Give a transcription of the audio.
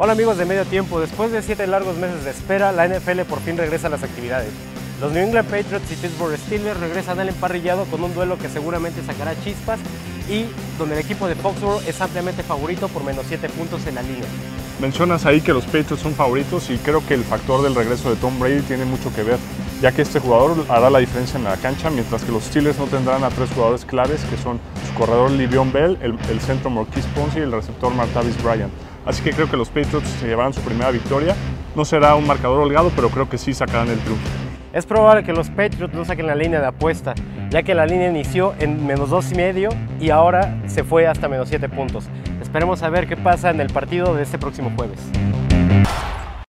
Hola amigos de Medio Tiempo, después de siete largos meses de espera, la NFL por fin regresa a las actividades. Los New England Patriots y Pittsburgh Steelers regresan al emparrillado con un duelo que seguramente sacará chispas y donde el equipo de Foxborough es ampliamente favorito por menos 7 puntos en la línea. Mencionas ahí que los Patriots son favoritos y creo que el factor del regreso de Tom Brady tiene mucho que ver, ya que este jugador hará la diferencia en la cancha, mientras que los Steelers no tendrán a tres jugadores claves, que son su corredor Livion Bell, el, el centro Marquise Ponce y el receptor Martavis Bryant. Así que creo que los Patriots se llevarán su primera victoria. No será un marcador holgado, pero creo que sí sacarán el triunfo. Es probable que los Patriots no saquen la línea de apuesta, ya que la línea inició en menos dos y medio y ahora se fue hasta menos 7 puntos. Esperemos a ver qué pasa en el partido de este próximo jueves.